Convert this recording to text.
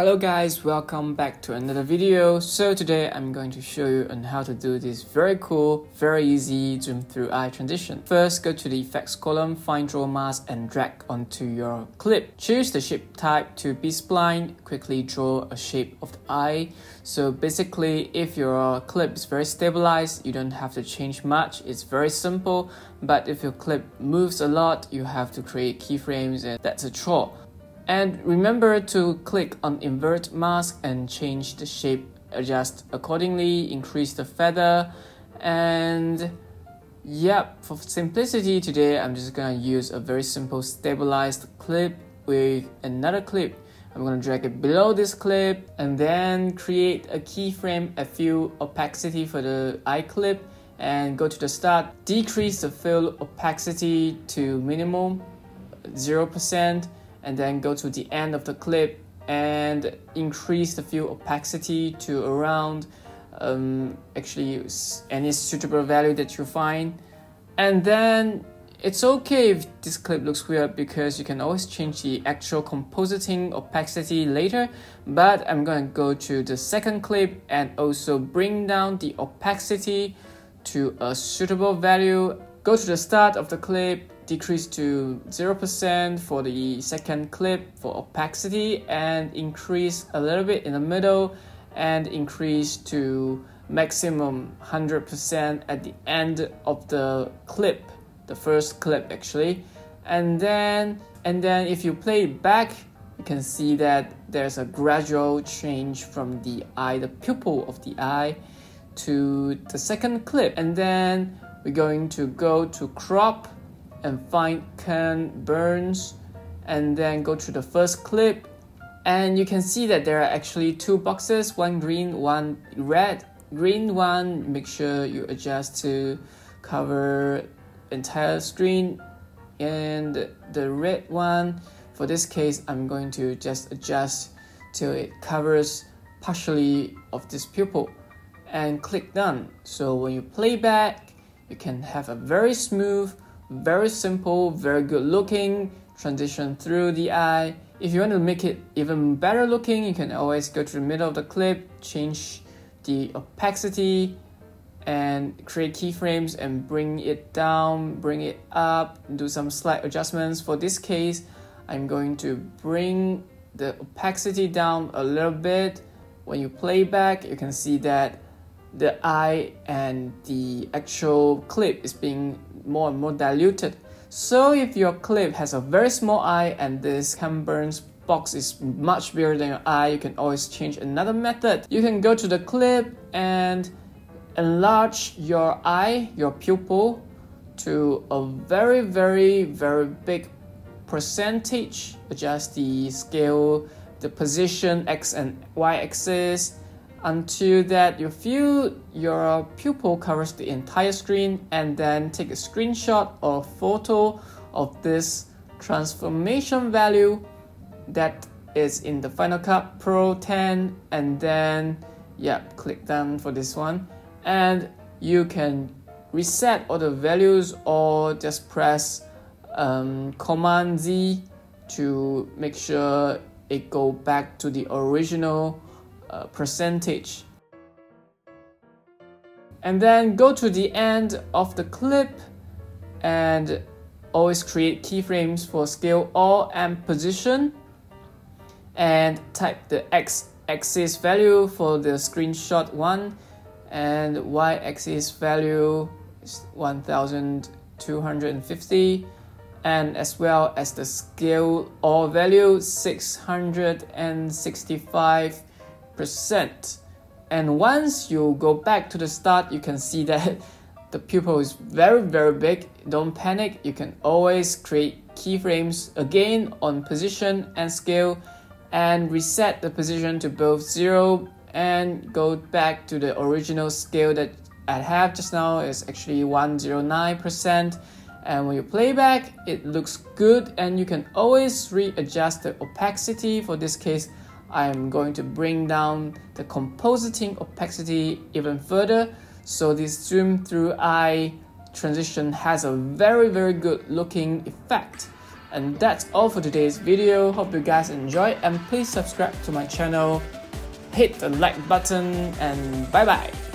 Hello guys, welcome back to another video. So today I'm going to show you on how to do this very cool, very easy zoom through eye transition. First, go to the effects column, find draw mask and drag onto your clip. Choose the shape type to be spline, quickly draw a shape of the eye. So basically, if your clip is very stabilized, you don't have to change much. It's very simple, but if your clip moves a lot, you have to create keyframes and that's a chore. And remember to click on invert mask and change the shape, adjust accordingly, increase the feather, and yep, for simplicity today, I'm just gonna use a very simple stabilized clip with another clip. I'm gonna drag it below this clip and then create a keyframe, a fill opacity for the eye clip. And go to the start, decrease the fill opacity to minimum 0% and then go to the end of the clip and increase the fill opacity to around um, actually any suitable value that you find. And then it's okay if this clip looks weird because you can always change the actual compositing opacity later but I'm gonna go to the second clip and also bring down the opacity to a suitable value. Go to the start of the clip decrease to 0% for the second clip for opacity and increase a little bit in the middle and increase to maximum 100% at the end of the clip the first clip actually. And then and then if you play it back you can see that there's a gradual change from the eye the pupil of the eye to the second clip. And then we're going to go to crop and find Ken Burns and then go to the first clip. And you can see that there are actually two boxes one green one red. Green one make sure you adjust to cover entire screen. And the red one for this case I'm going to just adjust till it covers partially of this pupil. And click done. So when you play back you can have a very smooth very simple, very good looking, transition through the eye. If you want to make it even better looking, you can always go to the middle of the clip, change the opacity, and create keyframes and bring it down, bring it up, do some slight adjustments. For this case, I'm going to bring the opacity down a little bit. When you play back, you can see that the eye and the actual clip is being more and more diluted. So if your clip has a very small eye and this Ken Burns box is much bigger than your eye, you can always change another method. You can go to the clip and enlarge your eye, your pupil, to a very, very, very big percentage. Adjust the scale, the position, x and y axis, until that you feel your pupil covers the entire screen and then take a screenshot or photo of this transformation value that is in the Final Cut Pro 10 and then yeah click done for this one. And you can reset all the values or just press um, command Z to make sure it go back to the original uh, percentage. And then go to the end of the clip and always create keyframes for scale all and position. And type the x axis value for the screenshot one and y axis value is 1250 and as well as the scale all value 665 percent. And once you go back to the start you can see that the pupil is very very big. Don't panic. You can always create keyframes again on position and scale and reset the position to both 0 and go back to the original scale that I have just now is actually 109% and when you play back it looks good and you can always readjust the opacity for this case I'm going to bring down the compositing opacity even further so this zoom through eye transition has a very very good looking effect And that's all for today's video. Hope you guys enjoy and please subscribe to my channel. Hit the like button and bye bye.